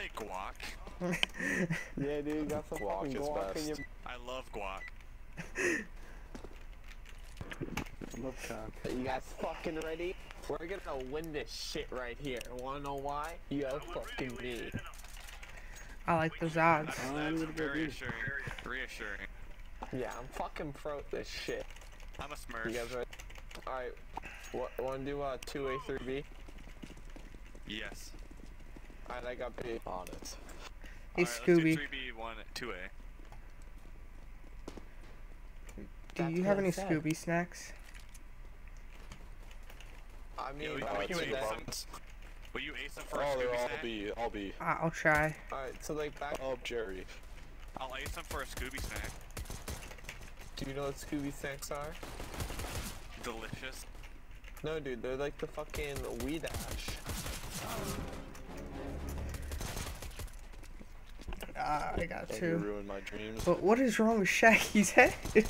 say guac? yeah, dude, you got some Guac fucking is guac in your best. I love guac. Love cock. You guys fucking ready? We're gonna win this shit right here. Wanna know why? You have fucking me. I like those odds. That's I'm very do- assuring. Reassuring. Yeah, I'm fucking pro at this shit. I'm a smurf. You guys ready? Alright. What, wanna do uh 2A, 3B? Yes. Alright, I got B. On it. Hey, Alright, Scooby, 3B, 1, 2A. do you have any said. Scooby snacks? I mean, Yo, Uh, will you two ace. Will you ace them for a Oh, they're Scooby all snack? B. All B. I- I'll try. alright, so like back. Oh, Jerry. I'll ace them for a Scooby snack. Do you know what Scooby snacks are? Delicious. No, dude, they're like the fucking weed Ah, I got Don't two. ruin my dreams. But what is wrong with Shaggy's head?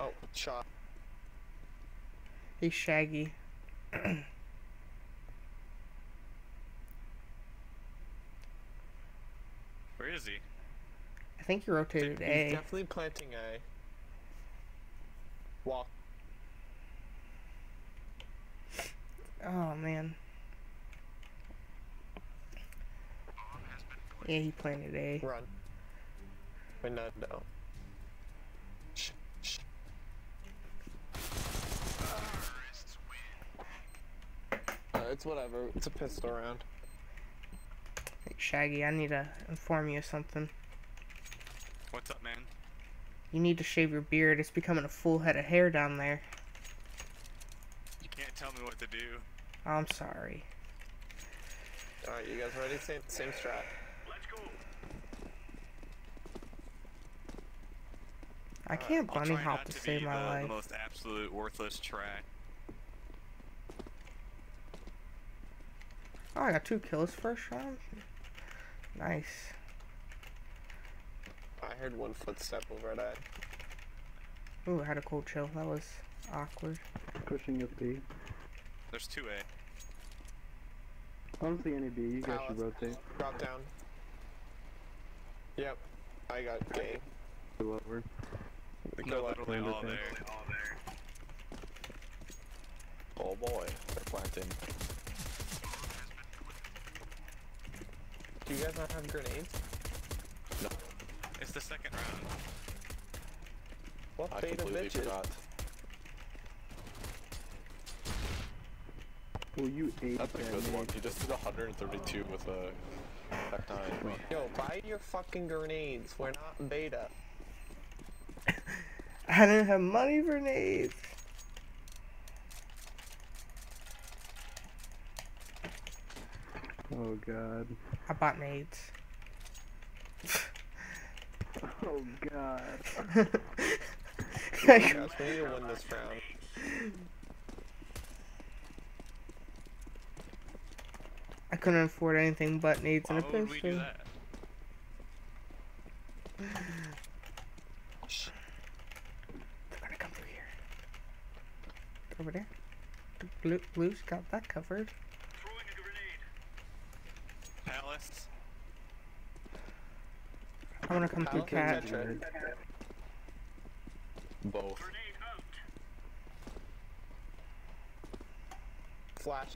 Oh, shot. hey, Shaggy. Where is he? I think you rotated He's A. definitely planting A. Walk. Oh man. Yeah, he planted A. Run. Wait, no, no. Shh, shh. Uh, it's whatever. It's a pistol round. Hey, Shaggy, I need to inform you of something. What's up, man? You need to shave your beard. It's becoming a full head of hair down there. You can't tell me what to do. I'm sorry. Alright, you guys ready? Same, same strat. I can't I'll bunny hop to to save my the, life. the most absolute worthless track. Oh, I got two kills first round. Nice. I heard one footstep over that. Ooh, I had a cold chill. That was awkward. Pushing up B. There's 2A. I don't see any B. You guys should Palace. rotate. Drop down. Yep. I got K. Go over. They're Go left. literally all Understand. there. Oh boy, they're planting. Do you guys not have grenades? No. It's the second round. What I beta completely bitches? forgot. Well, you ate That's a that good one. You just did 132 with a Tec 9. Yo, buy your fucking grenades. We're not beta. I didn't have money for nades. Oh god. I bought nades. Oh god. Guys, we need to win this round. I couldn't afford anything but nades Why and a would we do pistol. that? They're gonna come through here. Over there. The blue, blue's got that covered. Palace. I'm gonna come through cat. Both. Flash.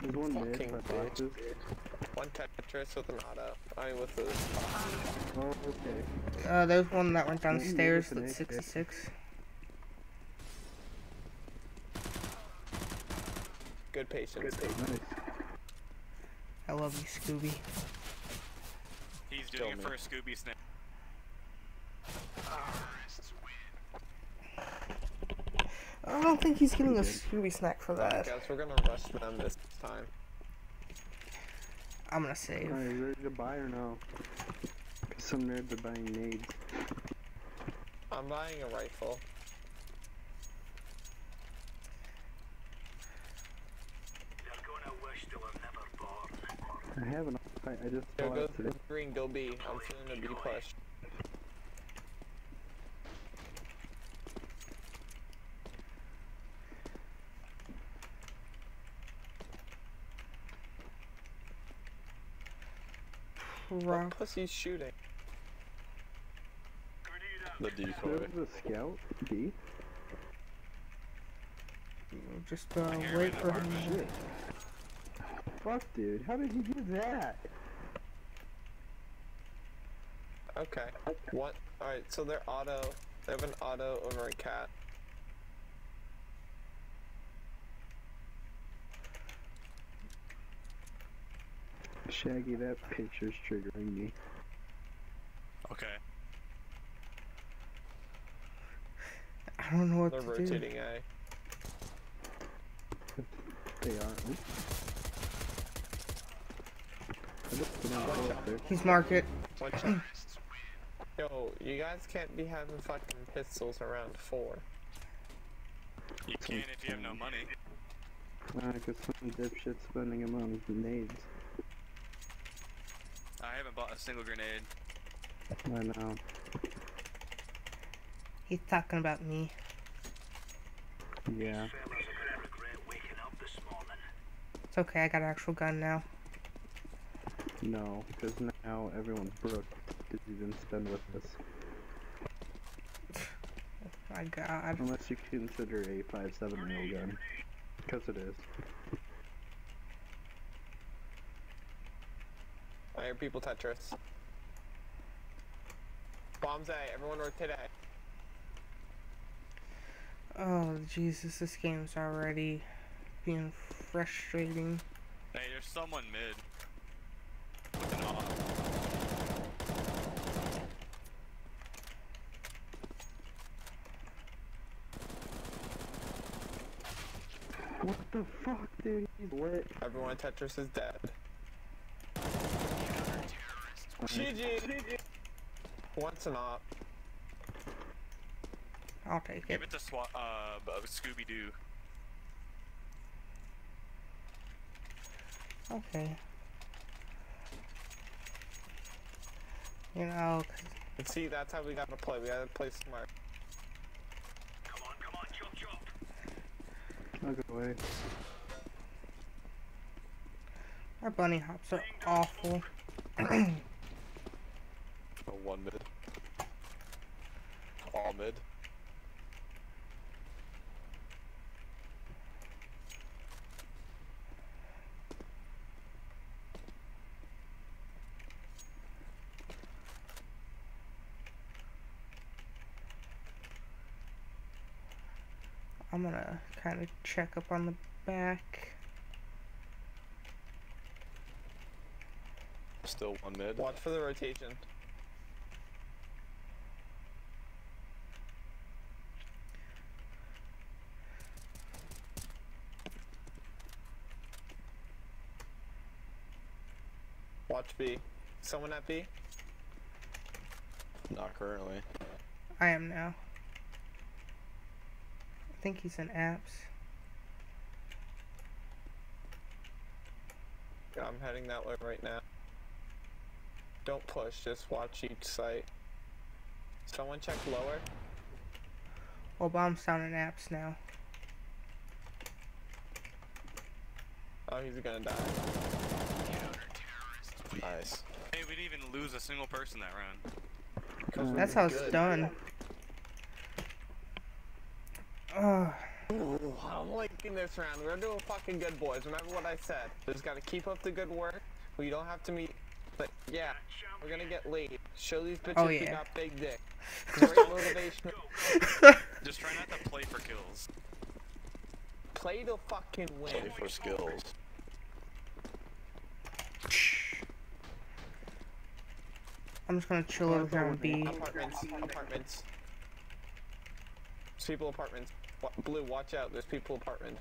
There's one mid Fucking by bitch. boxes. One Tetris with an auto. I mean, with the. Oh, okay. Uh, there's one that went downstairs can that's make it. 66. Good patience. Nice. I love you, Scooby. He's Kill doing it me. for a Scooby snack. I don't think he's getting a Scooby snack for that. Guys, we're gonna rush them this time. I'm gonna save. Alright, you ready to buy or no? 'Cause some nerds are buying nades. I'm buying a rifle. I have an I, I just Yo, bought go it today. green, go B. I'm feeling a B push. What crap. pussy's shooting? The decoy. There's a scout. D. Just uh, wait for in the him. Shit. Fuck, dude. How did he do that? Okay. What? Alright, so they're auto. They have an auto over a cat. Shaggy, that picture's triggering me. Okay. I don't know what They're to do. rotating A. They are. Oops. I just put on Watch a out. there. He's market. Yo, you guys can't be having fucking pistols around four. You can if you have no money. Uh, cause some dipshit's spending them on grenades. I haven't bought a single grenade. I know. He's talking about me. Yeah. It's okay, I got an actual gun now. No, because now everyone's broke. Did you even spend with us? My god. Unless you consider a 5.7 mil gun. Because it is. I hear people Tetris. Bombs A, everyone rotate A. Oh, Jesus, this game's already being frustrating. Hey, there's someone mid. With an off. What the fuck, dude? He's lit. Everyone Tetris is dead. GG! Once an op. I'll take Give it. it to SWAT, uh, Scooby Doo. Okay. You know, 'cause And see, that's how we gotta play. We gotta play smart. Come on, come on, jump, jump. I'll go away. our bunny hops are awful. One mid. All mid. I'm gonna kind of check up on the back. Still one mid. Watch for the rotation. Watch B. Someone at B? Not currently. I am now. I think he's in apps. Yeah, I'm heading that way right now. Don't push, just watch each site. Someone check lower. Well, bomb's down in apps now. Oh, he's gonna die. Nice. Hey, we didn't even lose a single person that round. Uh, That's how it's Good. done. Ugh. Ooh, I'm liking this round. We're doing fucking good, boys. Remember what I said. Just gotta keep up the good work. We don't have to meet. But yeah, we're gonna get laid. Show these bitches Oh, we yeah. got big dick. Great motivation. Just try not to play for kills. Play to fucking win. Play for skills. I'm just gonna chill over here and be. Apartments. Apartments. There's people apartments. Blue, watch out. There's people apartment.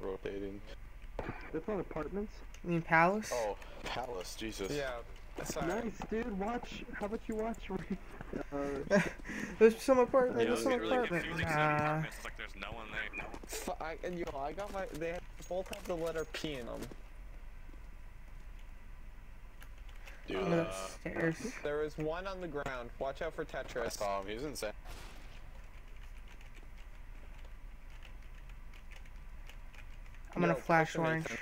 Rotating. That's not apartments. You mean Palace? Oh, Palace. Jesus. Yeah. Sorry. Nice, dude. Watch. How about you watch? uh, There's some apartment. Yeah, There's some really apartment. confusing 'cause in Nah. apartments, it's like there's no one there. Fu- I, and yo, I got my. They both have the letter P in them. Dude, Under uh, the stairs. There is one on the ground. Watch out for I Tetris. saw him. He was insane. I'm gonna Yo, flash push him, orange. Ethan.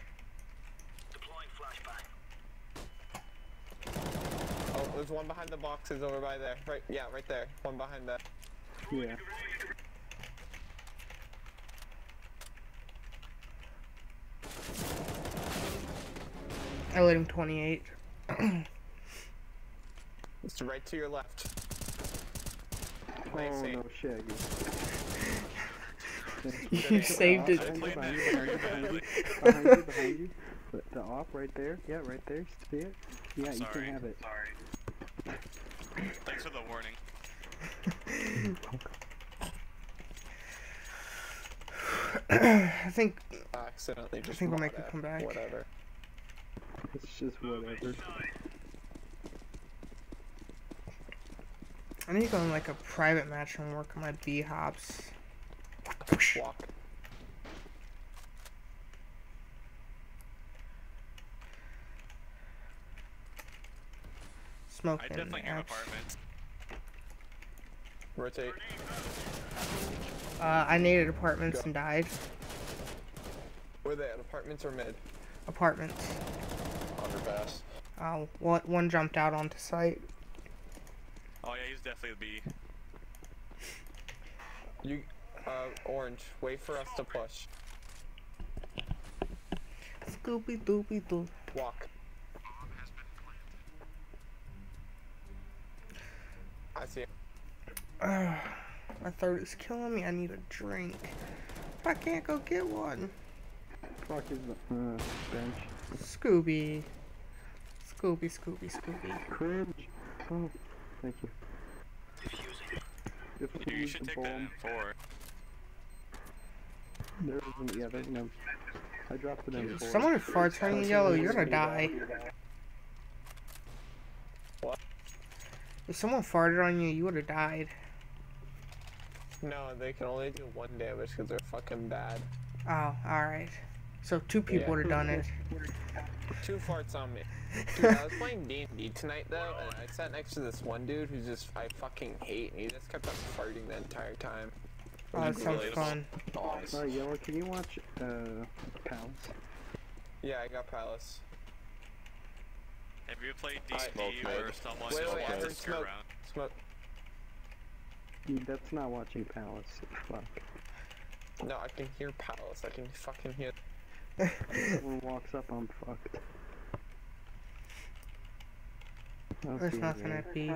There's one behind the boxes over by there. Right, yeah, right there. One behind that. Yeah. I let him 28. It's right to your left. Oh Nice aim. no, Shaggy. you saved it. Behind you, behind you, behind you, behind you, behind you. The, the op right there. Yeah, right there. See it? Yeah, you Sorry. can have it. Thanks for the warning. I think Accidentally just think we'll make it come back. Whatever. It's just whatever. I need to go in like a private match and work on my B hops. Walk. I Smoking definitely hear match. apartments. Rotate. Uh, I needed apartments Go. and died. Where they at? Apartments or mid? Apartments. Underpass. Oh, one, one jumped out onto site. Oh yeah, he's definitely the B. You, uh, orange. Wait for us to push. Scooby Dooby Doo. Walk. I see. it. My throat is killing me. I need a drink. I can't go get one. Fuck is the uh, bench. Scooby. Scooby, Scooby, Scooby. Cringe. Oh, thank you. If Dude, you should take that M4. There isn't. Yeah, there's no. I dropped an M4. Someone farts on you yellow, you're gonna die. What? If someone farted on you, you would have died. No, they can only do one damage because they're fucking bad. Oh, alright. So two people Yeah. would have done it. Two farts on me. Dude, I was playing D&D tonight though, and I sat next to this one dude who just I fucking hate, and he just kept on farting the entire time. Oh, that sounds Relatable. fun. Nice. Alright, Yellow, can you watch uh, Palace? Yeah, I got Palace. Have you played D&D Smoke or mid. someone Wait, just wait, I wants to screw smoke. around? Smoke. Dude, that's not watching Palace. Fuck. No, I can hear Palace. I can fucking hear. Someone walks up, I'm fucked. I'll There's see you nothing later. at B.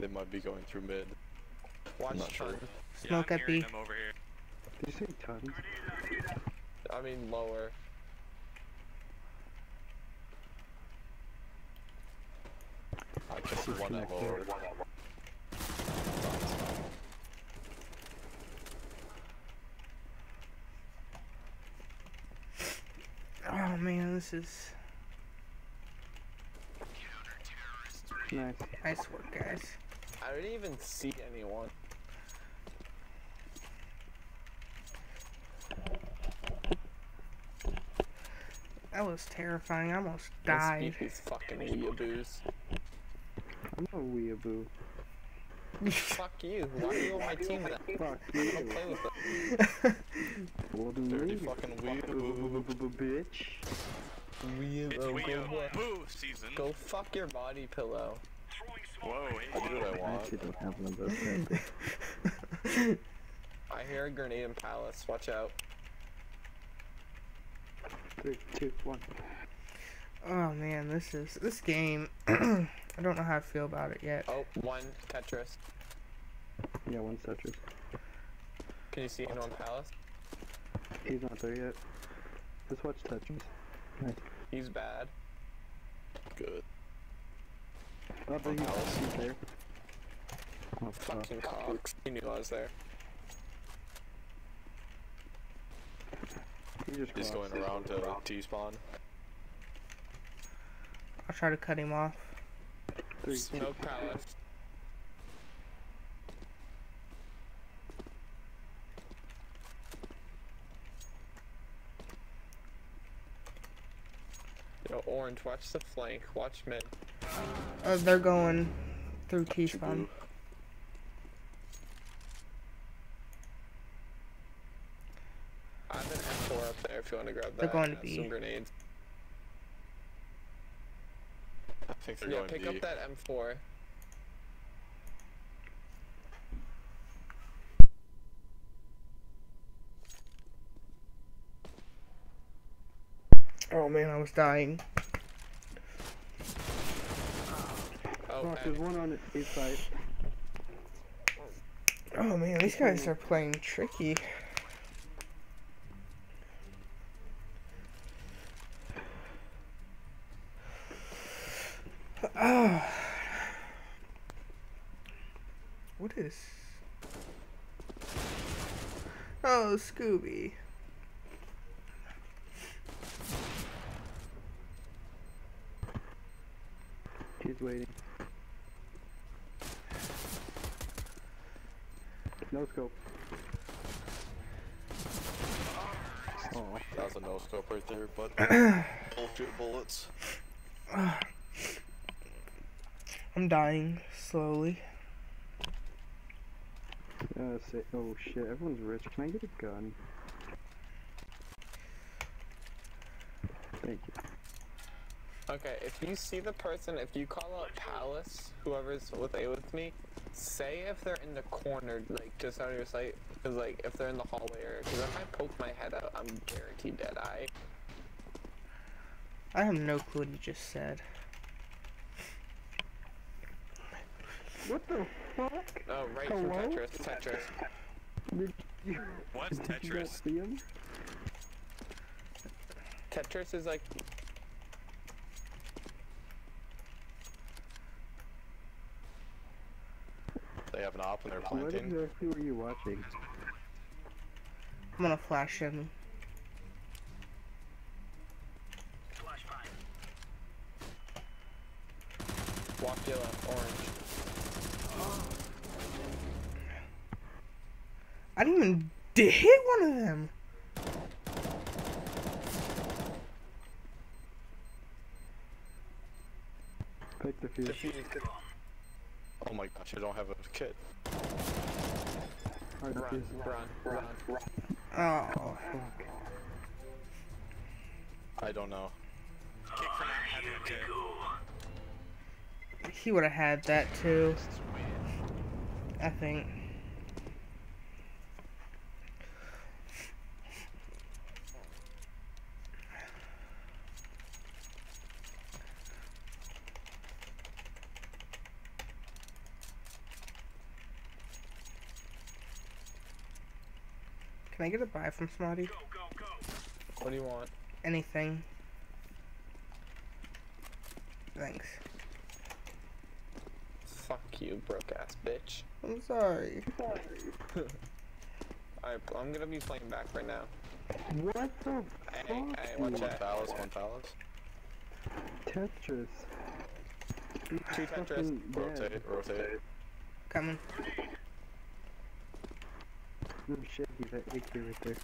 They might be going through mid. Watch not sure. Smoke yeah, at hearing B. them over here. Did you say tons? I mean lower. I killed one at lower. Man, this is Nice. nice work, guys. I didn't even see anyone. That was terrifying. I almost Let's died. These fucking weeaboos. I'm a weeaboo. Fuck you. Why are you on my team then? Fuck I don't you. play with it. Golden Dirty lady. fucking Boo, boo, Bitch. It's oh, Weeaboo. Wii Go, Boo season. go fuck your body pillow. Whoa, I do what I I want. actually don't have one of those. things. I hear a grenade in Palace. Watch out. Three, two, one. Oh man, this is this game. I don't know how I feel about it yet. Oh, one Tetris. Yeah, one Tetris. Can you see anyone on Palace? He's not there yet. Just watch Tetris. Nice. He's bad. Good. There he oh, is. He's there. Oh. Fucking Cox. He knew I was there. He just He's crossed. going around to T-spawn. I'll try to cut him off. Three, two, Smoke Palace. Yo, Orange, watch the flank. Watch mid. Uh, they're going through T spawn. I have an M4 up there if you want to grab that. They're going to be. Some grenades. think they're Yeah, going pick B. up that M4. Oh man, I was dying. Fuck, there's one on the side. Oh man, these guys are playing tricky. Ah. What is? Oh, Scooby. He's waiting. No scope. Oh, That was a no scope right there, but bullshit bullets. I'm dying slowly. uh, say, oh shit, everyone's rich. Can I get a gun? Thank you. Okay, if you see the person, if you call out Palace, whoever's with A with me, say if they're in the corner, like just out of your sight, because like if they're in the hallway area, because if I poke my head out, I'm guaranteed dead eye. I have no clue what you just said. What the fuck? Oh, right from Hello? Tetris, Tetris. Did you, What's did you not Tetris? Tetris is like They have an op and they're What exactly were you watching? I'm gonna flash him. walk yellow, orange. I didn't even d- hit one of them. Pick the fuse. Oh my gosh, I don't have a kit. Hard Run, defuse. run, run, run. Oh, Fuck. I don't know. Kick for not having a kit. he would have had that too. I think. Can I get a buy from somebody? What do you want? Anything. Thanks. Fuck you, broke ass bitch. I'm sorry. Alright, I'm gonna be playing back right now. What the fuck? hey, watch One out. palace, one palace. Tetris. He's Two Tetris. Rotate, dead. rotate. Coming. Oh shit, he's at AK right there.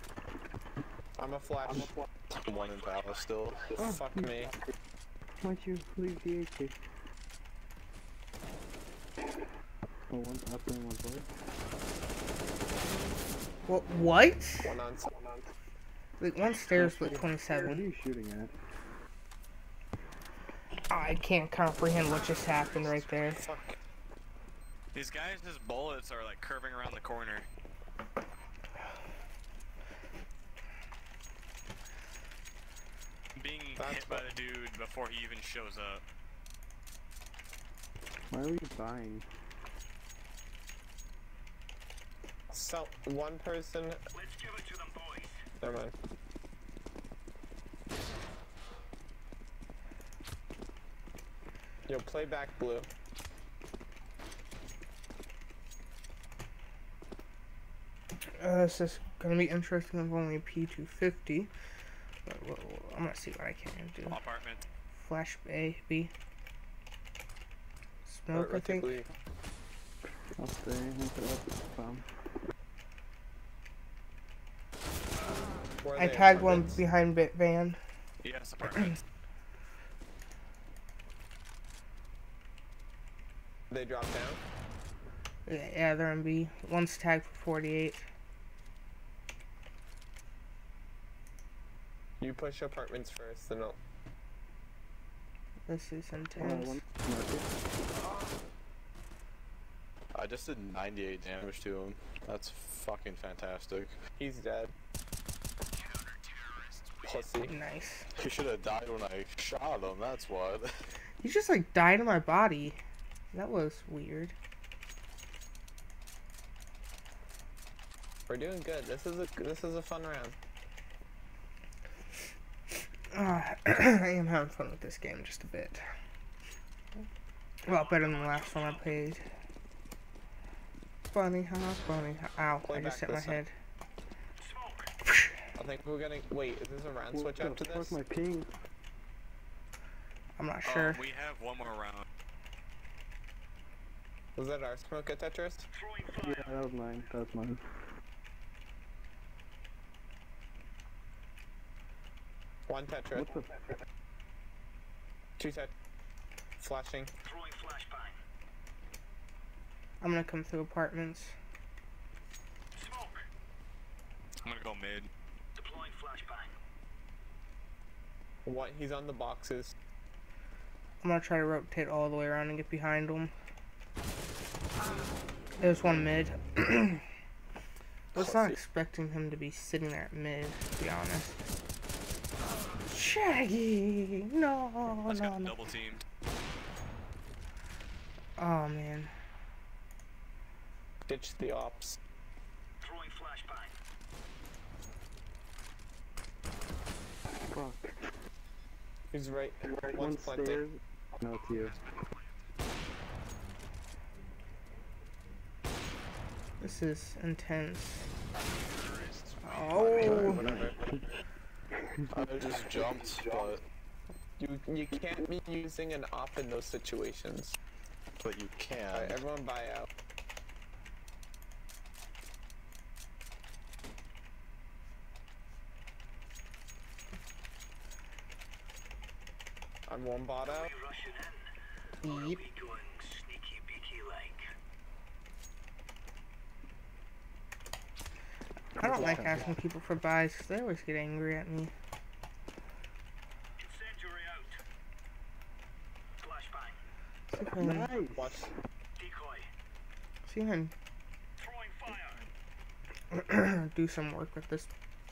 I'm a flash. One in palace still. Oh, Fuck you- me. Why'd you leave the AK? Oh, one up and one board. What? What? One on one on. Like one stairs with 27. What are you shooting at? I can't comprehend what just happened right there. Fuck. These guys' just bullets are like curving around the corner. Being That's hit by the dude before he even shows up. Why are we buying? So one person. Let's give it to them, boys. Never mind. Yo, play back blue. Uh, this is gonna be interesting. I've only a P250. But well, I'm gonna see what I can do. Apartment. Flash A, B. Smoke, I think. I'll stay and put up this bomb. I tagged one Apartments? behind Bit Van. Yes, apartment. They drop down. Yeah, yeah, they're in B. One's tagged for 48. You push apartments first, then I'll. This is intense. I just did 98 damage to him. That's fucking fantastic. He's dead. Pussy. Nice. He should have died when I shot him, that's what. He just like died in my body. That was weird. We're doing good. This is a this is a fun round. Uh, I am having fun with this game just a bit. A lot better than the last one I played. Funny huh? Funny how? Ow! Play I just hit my this time. head. I think we're gonna wait. Is this a round What switch the after this? my ping? I'm not Um, sure. we have one more round. Was that our smoke at Tetris? Yeah, that was mine. That was mine. One Tetra. What the? Two Tet. Flashing. I'm gonna come through apartments. I'm gonna go mid. What? He's on the boxes. I'm gonna try to rotate all the way around and get behind him. There's one mid. I was not expecting him to be sitting there at mid, to be honest. Shaggy! No, I just no, no. double teamed. Oh man. Ditch the ops. Fuck. He's right. One One's planted. stairs. No, it's you. This is intense. Oh, whatever. I just jumped, but You you can't be using an op in those situations. but you can. Alright, everyone buy out. I'm one bot out. Yeep. I don't like asking people for buys 'cause they always get angry at me. See if I can, Nice. Watch. see if I can do some work with this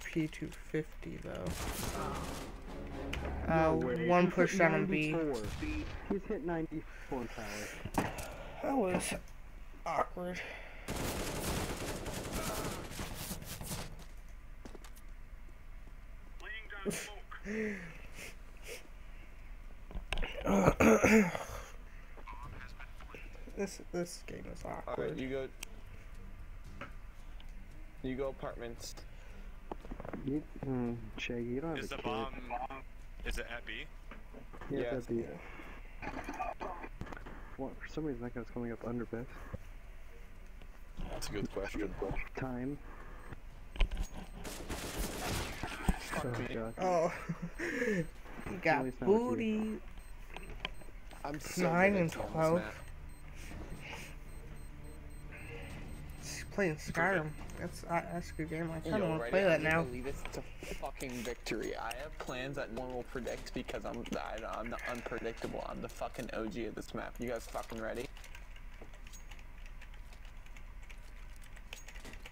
P250 though. Uh, No one push down on B. He's hit 94 power. That was awkward. this this game is awkward. Alright, you go. You go apartments. You, hmm, Shaggy, you don't have Is a the kid. bomb? Is it at B? Yeah, Yeah, that'd be. What, for some reason that guy's coming up under best. That's a good question. Time. Fuck Oh me. god. Oh, you got At least not with you. booty. I'm so Nine and at killing 12. map. He's playing Skyrim. That's uh, that's a good game. I kind of Yo, want to play that now. gonna lead us to fucking victory. I have plans that no one will predict because I'm I, I'm the unpredictable. I'm the fucking OG of this map. You guys fucking ready?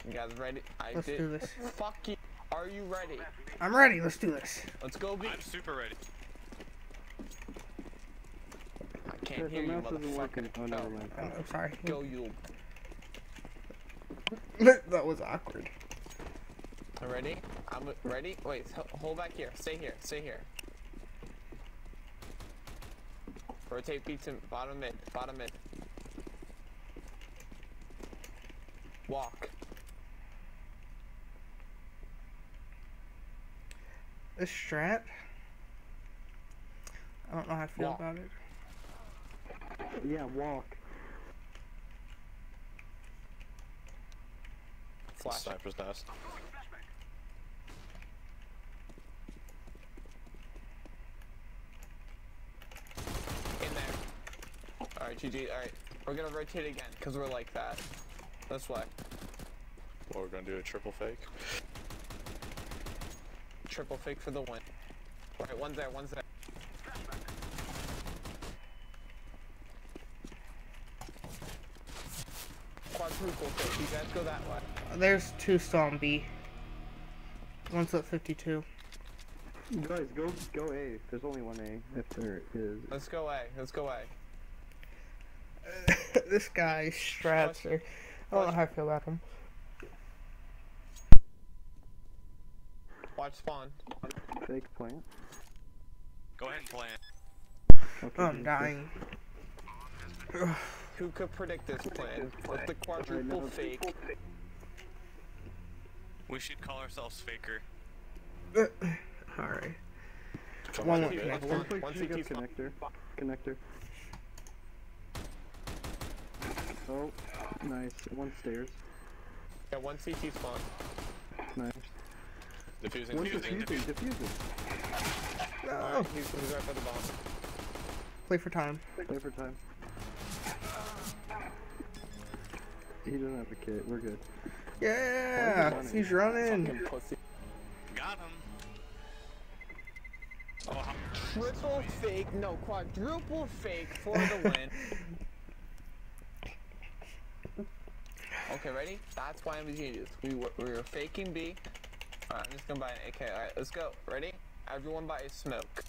You guys ready? I Let's did. do this. Fuck you. Are you ready? I'm ready. Let's do this. Let's go, B. I'm super ready. I can't There's hear you, mouse isn't working. motherfucker. Oh, never mind. I'm, I'm sorry. Go, you. that was awkward. Ready? I'm ready. Wait, hold back here. Stay here. Stay here. Rotate B to bottom mid. Bottom mid. Walk. This strat. I don't know how I feel Walk. about it. Yeah, walk. Flash. Sniper's nest. In there. Alright, GG. Alright. We're gonna rotate again, because we're like that. This way. Well, we're gonna do a triple fake. Triple fake for the win. Alright, one's there, one's there. fake. You guys go that way. There's two zombie. One's at 52. Guys, go go A. There's only one A. If there is. Let's go A. Let's go A. this guy, Stratzer. I don't know how I feel about him. Watch spawn. Fake plant. Go ahead and plant. Okay, Oh, I'm dying. Who could predict this plan? With the quadruple fake. We should call ourselves Faker. Uh, alright. Come One on, more dude. connector. One One cheek CT connector. Connector. Oh, nice. One stairs. Yeah, one CT spawn. Nice. Defusing, One defusing, defusing. defusing. Defusing. No. Alright, he's, he's right by the bomb. Play for time. Play for time. He doesn't have a kit. We're good. Yeah, running? he's running. Got him. Oh, Triple fake, no, quadruple fake for the win. okay, ready? That's why I'm a genius. We were, we were faking B. Alright, I'm just gonna buy an AK. Alright, let's go. Ready? Everyone buy a smoke.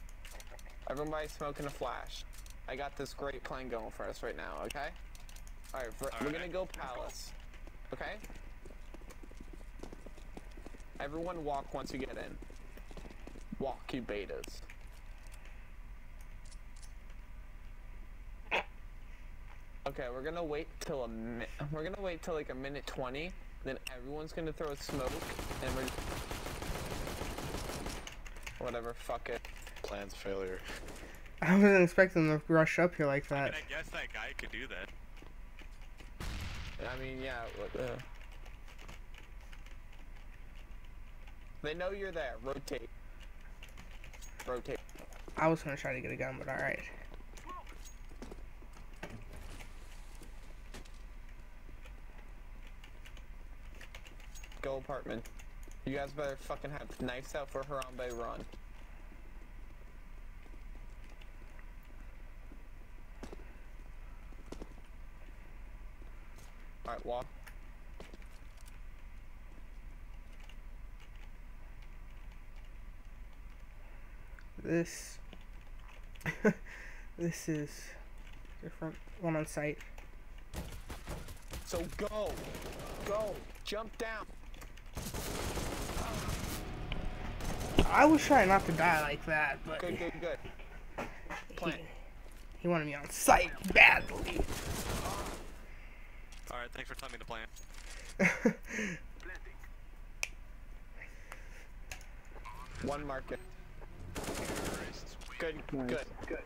Everyone buy a smoke and a flash. I got this great plan going for us right now, okay? Alright, we're, we're gonna go palace. Okay? Everyone walk once you get in. Walk, you betas. Okay, we're gonna wait till a mi- we're gonna wait till like a minute twenty. Then everyone's gonna throw a smoke, and we're whatever. Fuck it. Plan's failure. I wasn't expecting them to rush up here like I that. mean, I guess that guy could do that. I mean, yeah. What, uh, they know you're there. Rotate. Rotate. I was gonna try to get a gun, but alright. Go apartment. You guys better fucking have knives out for Harambe run. Alright, walk. This. this is different. One on site. So go! Go! Jump down! I was trying not to die like that, but Good, good, good. he, he wanted me on site badly. Alright, thanks for telling me to plan. One market. Good, Nice. good, good.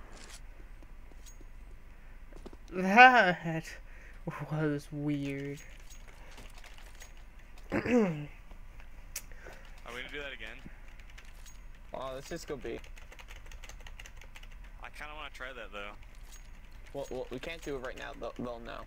that was weird. Are we gonna do that again? Oh, let's just go B. I kinda wanna try that though. Well, well, we can't do it right now. They'll, they'll know.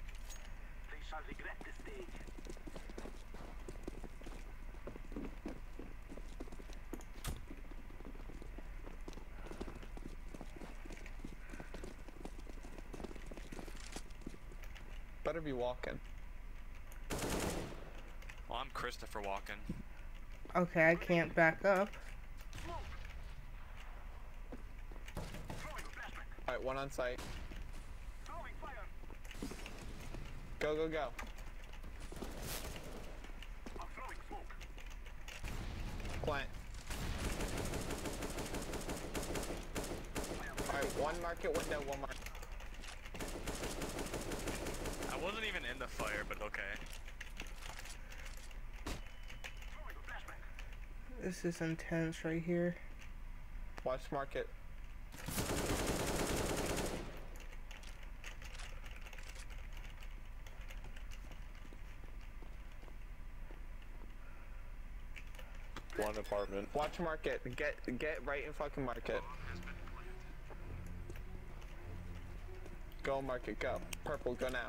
Better be walking. Well, I'm Christopher walking. Okay, I can't back up. Alright, one on site. Go, go, go. Plant. Alright, one market window, one market. I wasn't even in the fire, but okay. This is intense right here. Watch market. One apartment. Watch market. Get get right in fucking market. Go market, go. Purple, go now.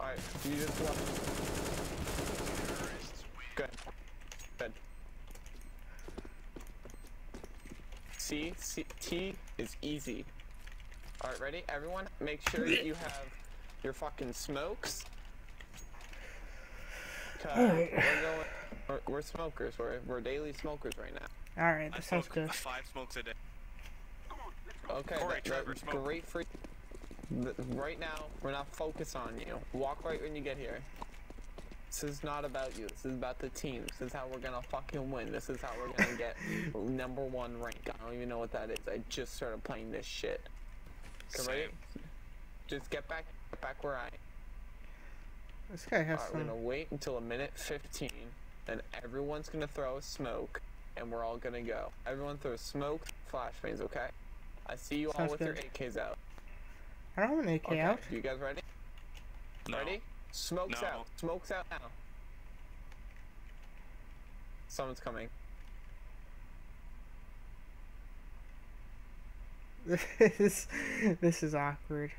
Alright, you just walk. Good. Good. C, C, T is easy. Alright, ready? Everyone, make sure that you have your fucking smokes. Alright. We're. We're, we're smokers. We're we're daily smokers right now. Alright, I that sounds smoke good. five smokes a day. Okay, Corey, that, Trevor, that's smoke. great for. th- Right now, we're not focused on you. Walk right when you get here. This is not about you. This is about the team. This is how we're gonna fucking win. This is how we're gonna get number one rank. I don't even know what that is. I just started playing this shit. Okay, ready? Same. Just get back, get back where I am. This guy has Alright, we're gonna wait until a minute 15, then everyone's gonna throw a smoke, and we're all gonna go. Everyone throw smoke, flashbangs, okay? I see you all with good. your AKs out. I don't have an AK Okay, out. you guys ready? No. Ready? Smokes No. out. Smokes out now. Someone's coming. This this is awkward.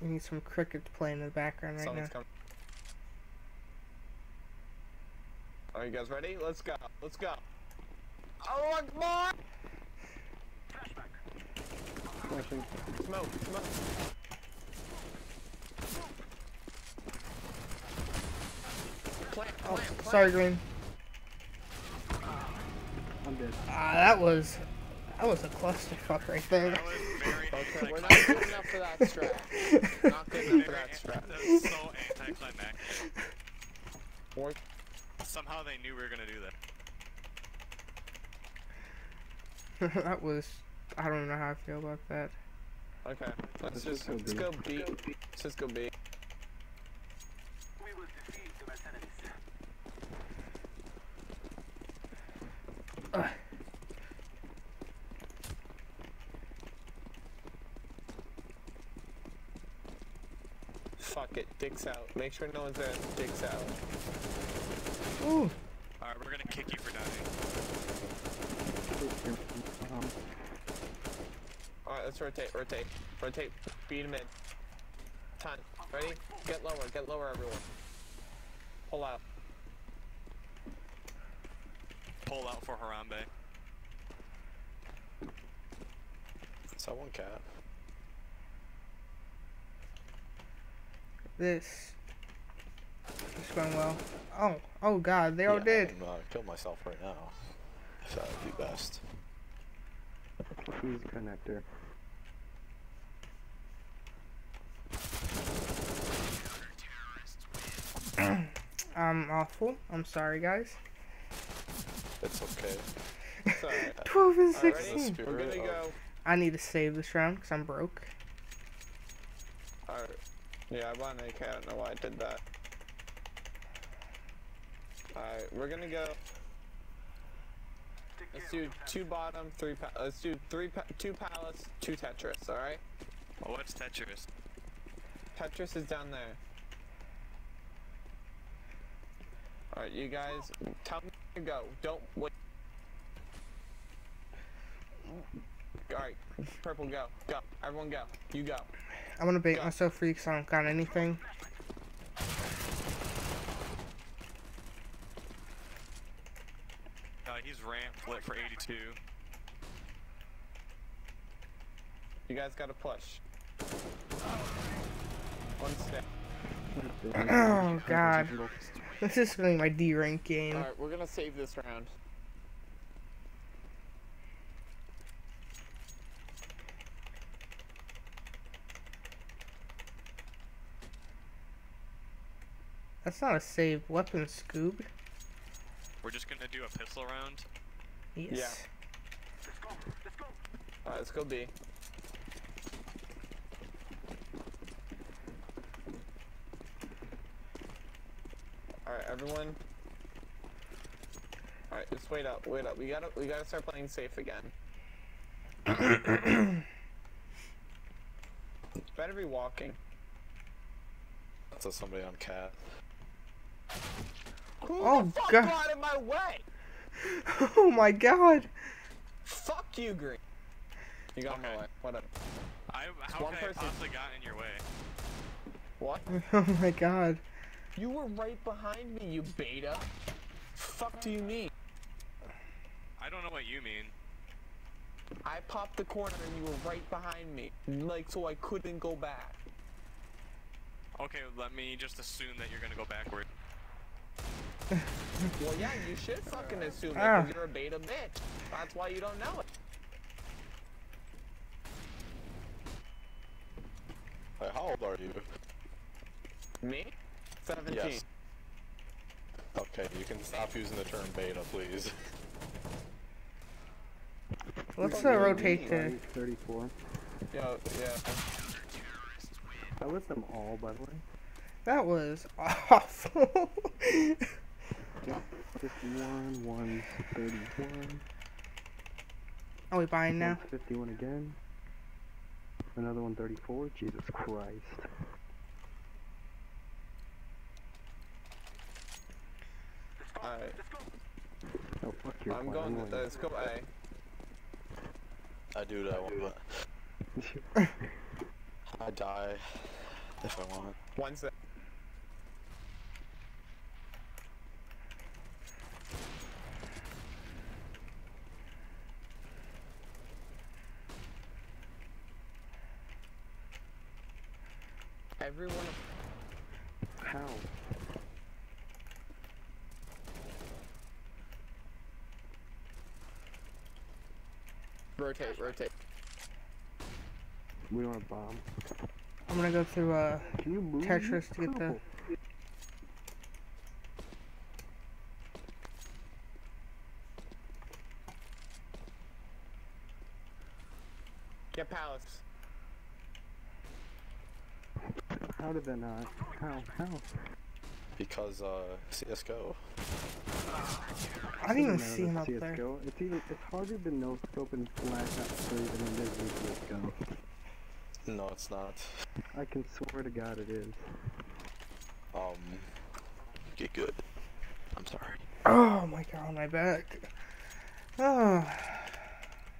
We need some crickets playing in the background right Someone's now. coming. Are you guys ready? Let's go. Let's go. Oh, come on! Flashing. Smoke, smoke. Plant, Oh, plant, plant. sorry, Green. I'm dead. Ah, that was that was a clusterfuck right there. That was very Okay, we're not good enough for that strap. Not good enough for that strap. That was so anticlimactic. We're- Somehow they knew we were gonna do that. that was I don't know how I feel about that. Okay, let's Let's just just let's go go B. Let's just go B. Fuck out. Make sure no one's there. Dicks out. Ooh, Alright, we're gonna kick you for dying. Alright, let's rotate, rotate, rotate. Beat him in. Time. Ready? Get lower, get lower, everyone. Pull out. Pull out for Harambe. Is that one cat? This is going well. Oh, oh God, they all yeah, did. I'm uh, kill myself right now. If that would be best. fuse connector. I'm awful. I'm sorry, guys. It's okay. It's alright. Twelve and sixteen. ready? Spirit We're gonna go. I need to save this round because I'm broke. Alright. Yeah, I bought an AK. I don't know why I did that. Alright, we're gonna go. Let's do two bottom, three. Pa- let's do three, pa- two palace, two Tetris. All right. Oh, what's Tetris? Tetris is down there. All right, you guys, tell me to go. Don't wait. All right, purple, go, go. Everyone, go. You go. I'm gonna bait Go. myself free because I don't got anything. Uh, he's ramp flip for 82. You guys gotta push. One step. Oh God, this is gonna be my derank game. right, we're gonna save this round. That's not a save weapon, Scoob. We're just gonna do a pistol round. Yes. Yeah. Let's go. Let's go. All right, let's go B. All right, everyone. All right, just wait up, wait up. We gotta, we gotta start playing safe again. Better be walking. That's a somebody on cat. Who Oh, the fuck God. got in my way? Oh my God. Fuck you, Green. You got in my way. Whatever. I, how one can I person. possibly got in your way? What? Oh my God. You were right behind me, you beta. Fuck do you mean? I don't know what you mean. I popped the corner and you were right behind me. Like, so I couldn't go back. Okay, let me just assume that you're gonna go backward. Well, yeah, you should fucking assume it Ah. because you're a beta bitch. That's why you don't know it. Hey, how old are you? Me? 17. Yes. Okay, you can stop using the term beta, please. Let's uh, rotate me, the. Right, 34. Yeah, yeah. I list them all, by the way. That was awful. 51, 131, Are we buying now? 51 again. Another 134. Jesus Christ. Alright. Oh, fuck your I'm plan, going, I'm let's go A. I do that one, but I die if I want. One sec. Everyone. How? Rotate, rotate. We don't have bomb. I'm gonna go through uh Can you move? Tetris to get the. How? Get Palace. How did that not? How? How? Because, uh, CSGO. I didn't even see him up with there. CS:GO. It's even it's harder to no scope and flash out three than it is in CS:GO. No, it's not. I can swear to God it is. Um, get good. I'm sorry. Oh my god, my back. Oh,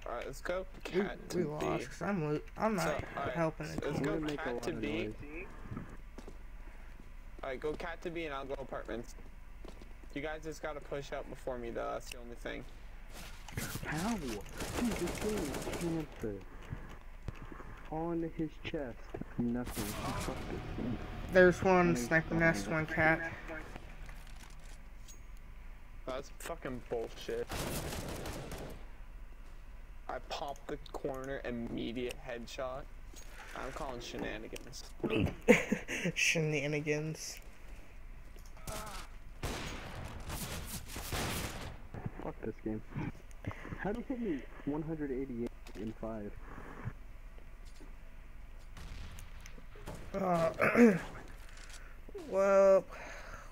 Alright, let's go we, cat we to lost. B. 'cause I'm I'm not So, alright, helping it. Let's go gonna make a cat to of B. noise. Alright, go cat to B and I'll go apartments. You guys just gotta push up before me though, that's the only thing. How? Dude, this thing is cancer. On his chest. Nothing. Fuck this thing. There's one sniper nest, one cat. That's fucking bullshit. I popped the corner, immediate headshot. I'm calling shenanigans. Shenanigans. Fuck this game. How do you hit me 188 in 5? Uh, well,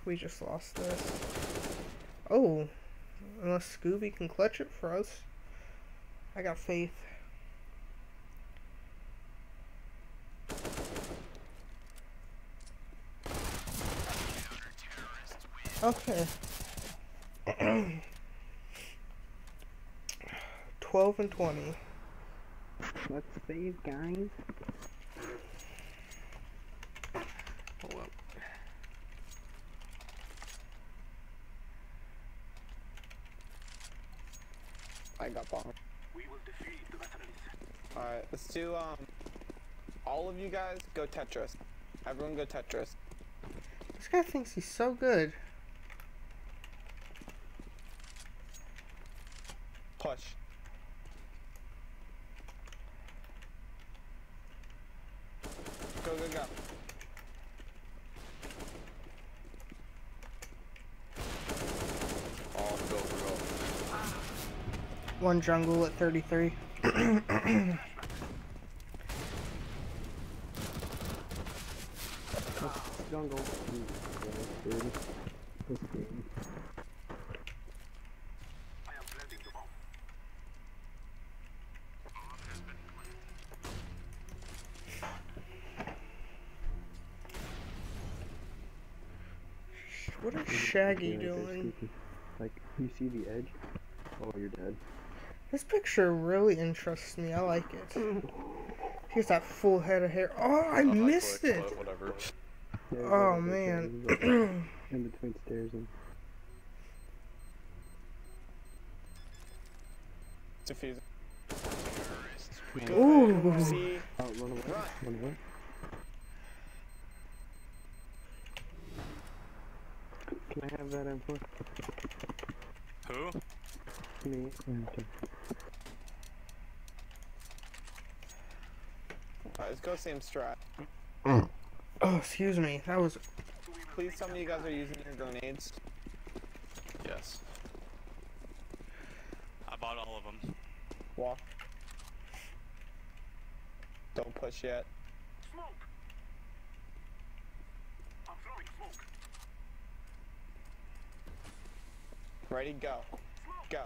we just lost this. Oh, unless Scooby can clutch it for us. I got faith. Okay. Twelve and twenty. Let's save, guys. Oh, well. I got bombed. Alright, let's do, um, all of you guys go Tetris. Everyone go Tetris. This guy thinks he's so good. Push. Go, go, go. Oh, go, go, go. One jungle at 33. Jungle. What is Look Shaggy the game right there, doing? Like, you see the edge? Oh, you're dead. This picture really interests me. I like it. Here's that full head of hair. Oh, I Uh, missed click, it. click, Whatever. Yeah, Oh man. in between stairs and. Defuse. Good. Ooh. See, Oh, run away. Run. Run away. Can I have that info? Who? Me. Okay. Alright, let's go same strat. Oh, excuse me. That was. Please tell me you guys are using your grenades. Yes. I bought all of them. Walk. Don't push yet. Ready, go. Go.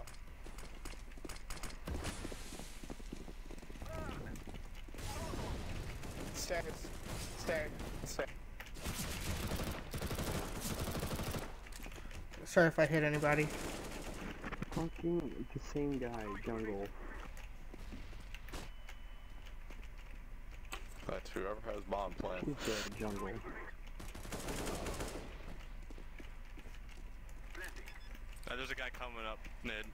Stairs. Stairs. Stairs. Sorry if I hit anybody. Fucking the same guy, jungle. That's whoever has bomb plan. He's dead, jungle. Uh, there's a guy coming up mid.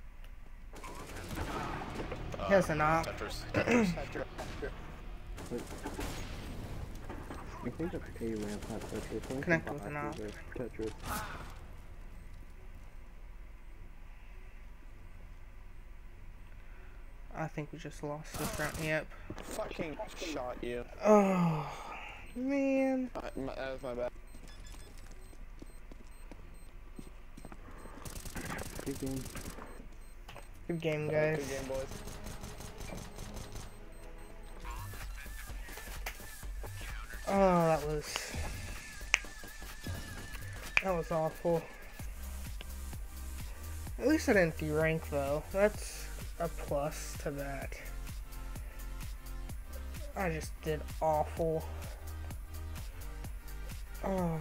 He has an AWP. Tetris. Tetris, Tetris. I think that's A ramp, not Tetris. I think Connect with an boxes are Tetris. I think we just lost this round. Yep. Fucking shot you. Oh, man. Uh, my, that was my bad. Good game. Good game, guys. Good game, boys. Oh, that was. That was awful. At least I didn't derank though. That's a plus to that. I just did awful. Oh.